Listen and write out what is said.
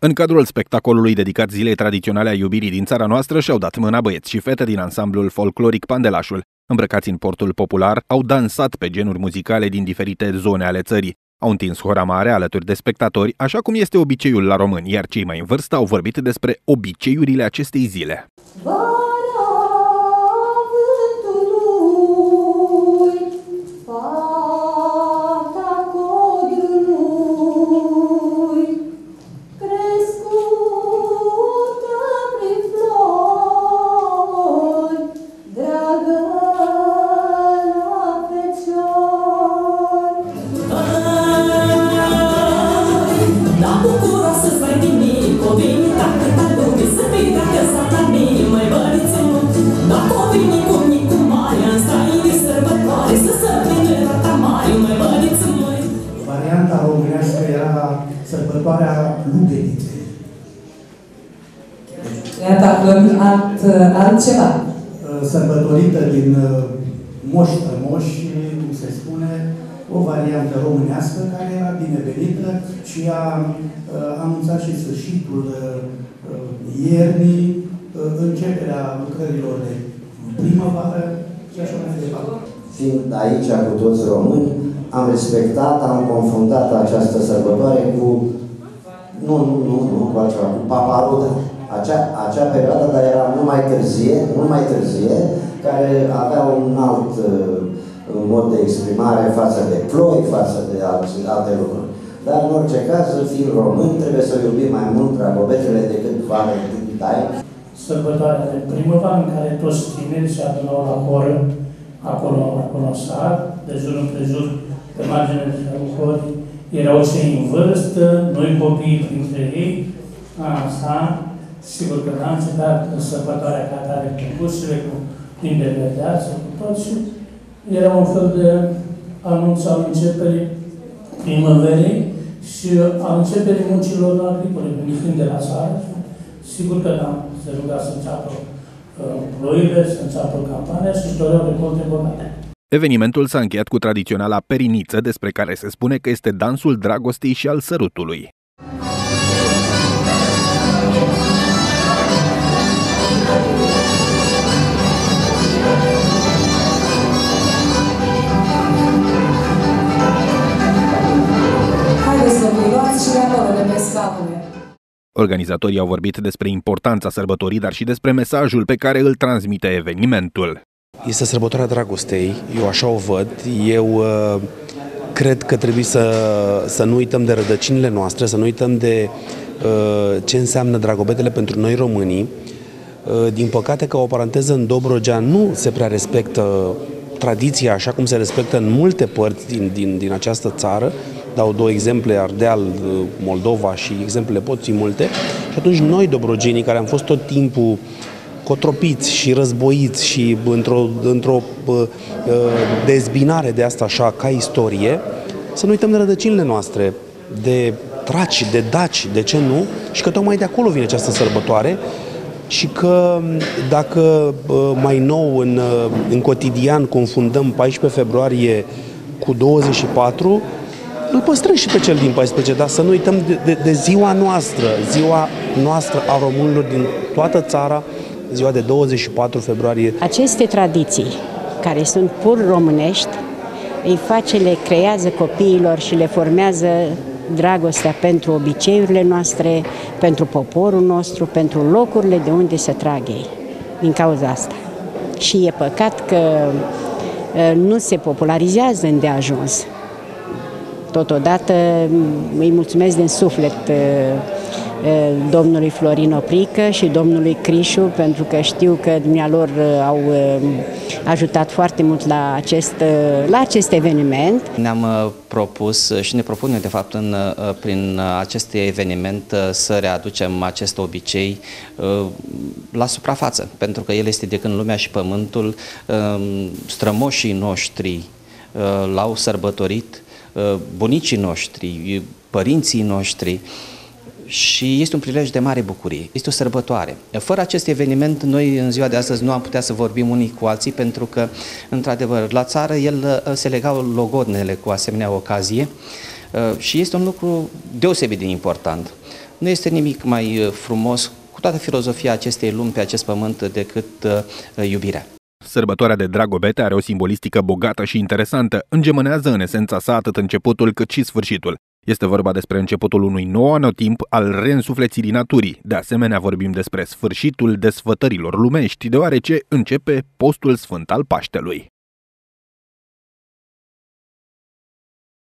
În cadrul spectacolului dedicat zilei tradiționale a iubirii din țara noastră și-au dat mâna băieți și fete din ansamblul folcloric Pandelașul. Îmbrăcați în portul popular, au dansat pe genuri muzicale din diferite zone ale țării. Au întins hora mare alături de spectatori, așa cum este obiceiul la români, iar cei mai în vârstă au vorbit despre obiceiurile acestei zile. sărbătoarea Lugeniței. Iată acum alt, altceva. Sărbătorită din uh, moș moși, cum se spune, o variantă românească care era binevenită și a uh, anunțat și sfârșitul uh, iernii, începerea lucrărilor de primăvară și așa mai departe. Fiind aici cu toți români, am respectat, am confruntat această sărbătoare cu, nu, nu, nu, nu cu altceva, cu paparuda. Acea, acea perioadă, dar era mult mai târzie, mult mai târzie, care avea un alt uh, mod de exprimare față de ploi, față de alte, alte lucruri. Dar, în orice caz, fiind român, trebuie să iubim mai mult dragobetele decât vale dai. Sărbătoarea de primăvară, în care toți tinerii se adunau la horă, acolo, acolo în sat, de jur împrejur, pe marginea de erau cei în vârstă, noi copii printre ei, asta, sigur că am început sărbătoarea ca tare cu busurile, cu plin de verdeață, cu tot și era un fel de anunț al începerii primăverii și al începerii muncilor agricole, fiind de la țară. Sigur că da, se ruga să înceapă uh, ploile, să înceapă campania și își doreau recolte bogate. Evenimentul s-a încheiat cu tradiționala periniță, despre care se spune că este dansul dragostei și al sărutului. Organizatorii au vorbit despre importanța sărbătorii, dar și despre mesajul pe care îl transmite evenimentul. Este sărbătoarea dragostei, eu așa o văd. Eu uh, cred că trebuie să, să nu uităm de rădăcinile noastre, să nu uităm de uh, ce înseamnă dragobetele pentru noi românii. Uh, din păcate, ca o paranteză, în Dobrogea nu se prea respectă tradiția așa cum se respectă în multe părți din, din, din această țară. Dau două exemple, Ardeal, uh, Moldova și exemplele pot fi multe. Și atunci noi, dobrogenii, care am fost tot timpul cotropiți și războiți și într-o, într-o dezbinare de asta așa ca istorie, să nu uităm de rădăcinile noastre, de traci, de daci, de ce nu, și că tocmai de acolo vine această sărbătoare și că dacă mai nou în, în cotidian confundăm 14 februarie cu 24, îl păstrăm și pe cel din 14, dar să nu uităm de, de, de ziua noastră, ziua noastră a românilor din toată țara, ziua de 24 februarie. Aceste tradiții, care sunt pur românești, îi face, le creează copiilor și le formează dragostea pentru obiceiurile noastre, pentru poporul nostru, pentru locurile de unde se trag ei, din cauza asta. Și e păcat că nu se popularizează îndeajuns. Totodată îi mulțumesc din suflet domnului Florin Oprică și domnului Crișu, pentru că știu că dumnealor au ajutat foarte mult la acest, la acest eveniment. Ne-am propus și ne propunem de fapt în, prin acest eveniment să readucem acest obicei la suprafață, pentru că el este de când lumea și pământul, strămoșii noștri l-au sărbătorit, bunicii noștri, părinții noștri, și este un prilej de mare bucurie. Este o sărbătoare. Fără acest eveniment, noi în ziua de astăzi nu am putea să vorbim unii cu alții, pentru că, într-adevăr, la țară el uh, se legau logodnele cu asemenea ocazie uh, și este un lucru deosebit de important. Nu este nimic mai frumos cu toată filozofia acestei lumi pe acest pământ decât iubirea. Sărbătoarea de Dragobete are o simbolistică bogată și interesantă, îngemânează în esența sa atât începutul cât și sfârșitul. Este vorba despre începutul unui nou anotimp al reînsuflețirii naturii. De asemenea, vorbim despre sfârșitul desfătărilor lumești, deoarece începe postul sfânt al Paștelui.